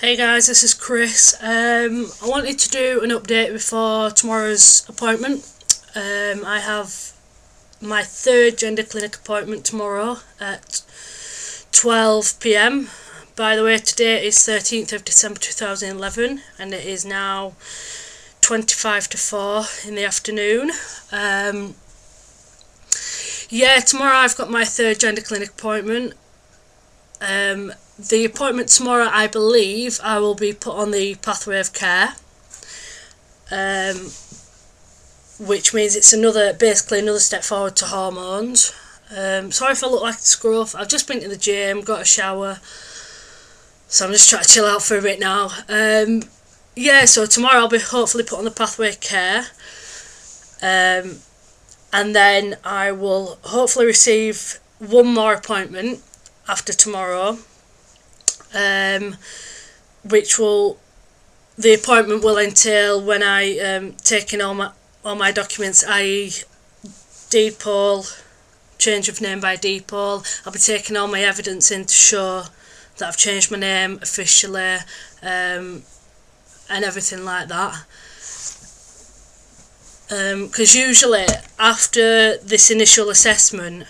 Hey guys, this is Chris. Um, I wanted to do an update before tomorrow's appointment. Um, I have my third gender clinic appointment tomorrow at 12pm. By the way, today is 13th of December 2011 and it is now 25 to 4 in the afternoon. Um, yeah, tomorrow I've got my third gender clinic appointment. Um, the appointment tomorrow, I believe, I will be put on the pathway of care. Um, which means it's another, basically another step forward to hormones. Um, sorry if I look like a scruff. I've just been to the gym, got a shower. So I'm just trying to chill out for a bit now. Um, yeah, so tomorrow I'll be hopefully put on the pathway of care. Um, and then I will hopefully receive one more appointment after tomorrow um, which will the appointment will entail when I um, take in all my all my documents, i.e. deed poll, change of name by deed poll. I'll be taking all my evidence in to show that I've changed my name officially um, and everything like that. Because um, usually after this initial assessment,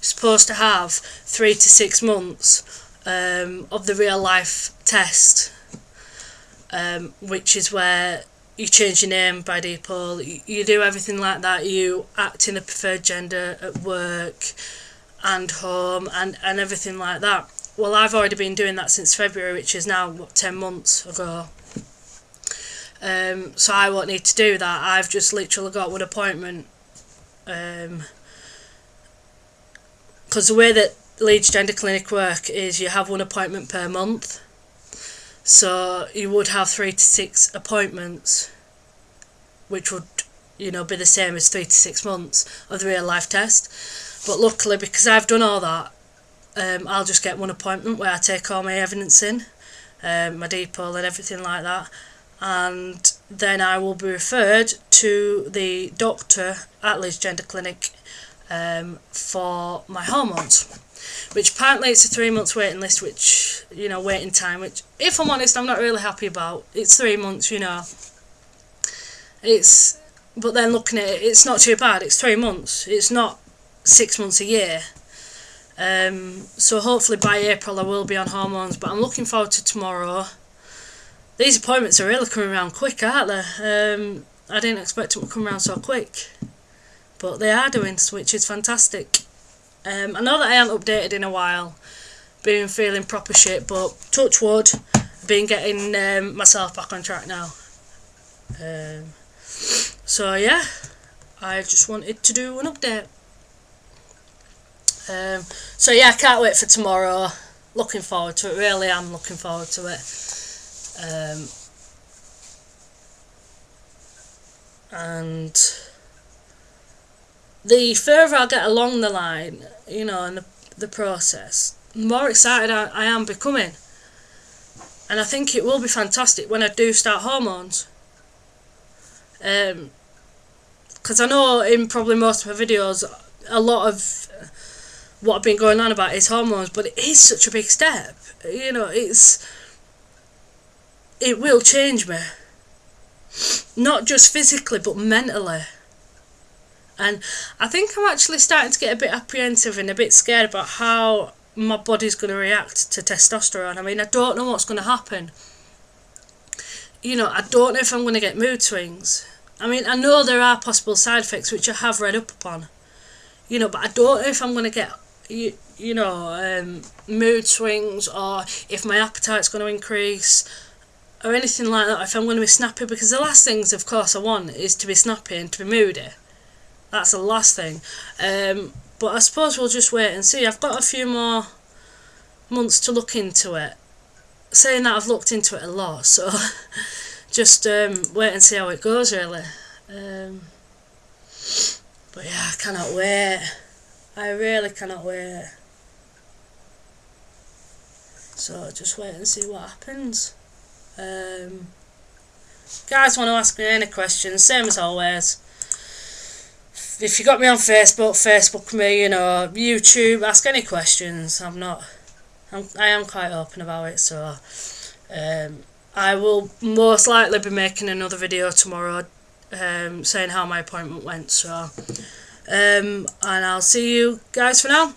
supposed to have three to six months um, of the real life test, um, which is where you change your name by deed poll, you, you do everything like that, you act in the preferred gender at work and home and, and everything like that. Well, I've already been doing that since February, which is now, what, 10 months ago. Um, so I won't need to do that. I've just literally got one appointment. Because um, the way that Leeds Gender Clinic work is you have one appointment per month. So you would have three to six appointments, which would, you know, be the same as three to six months of the real life test. But luckily, because I've done all that, um, I'll just get one appointment where I take all my evidence in, um, my deed poll and everything like that. And then I will be referred to the doctor at Leeds Gender Clinic um, for my hormones which apparently it's a three months waiting list, which, you know, waiting time, which, if I'm honest, I'm not really happy about. It's three months, you know. It's, but then looking at it, it's not too bad. It's three months. It's not six months a year. Um, so hopefully by April I will be on hormones, but I'm looking forward to tomorrow. These appointments are really coming around quick, aren't they? Um, I didn't expect them to come around so quick. But they are doing, which is fantastic. Um, I know that I haven't updated in a while, been feeling proper shit, but touch wood, been getting um, myself back on track now. Um, so yeah, I just wanted to do an update. Um, so yeah, I can't wait for tomorrow. Looking forward to it. Really, I'm looking forward to it. Um, and the further I get along the line, you know, in the, the process, the more excited I, I am becoming. And I think it will be fantastic when I do start hormones. Um, Because I know in probably most of my videos, a lot of what I've been going on about is hormones, but it is such a big step. You know, it's it will change me. Not just physically, but mentally. And I think I'm actually starting to get a bit apprehensive and a bit scared about how my body's going to react to testosterone. I mean, I don't know what's going to happen. You know, I don't know if I'm going to get mood swings. I mean, I know there are possible side effects which I have read up upon. You know, but I don't know if I'm going to get, you, you know, um, mood swings or if my appetite's going to increase or anything like that, if I'm going to be snappy. Because the last things, of course, I want is to be snappy and to be moody. That's the last thing. Um, but I suppose we'll just wait and see. I've got a few more months to look into it. Saying that I've looked into it a lot, so just um, wait and see how it goes really. Um, but yeah, I cannot wait. I really cannot wait. So just wait and see what happens. Um, guys want to ask me any questions, same as always if you got me on Facebook, Facebook me, you know, YouTube, ask any questions. I'm not, I'm, I am quite open about it, so Um, I will most likely be making another video tomorrow um, saying how my appointment went. So, um, and I'll see you guys for now.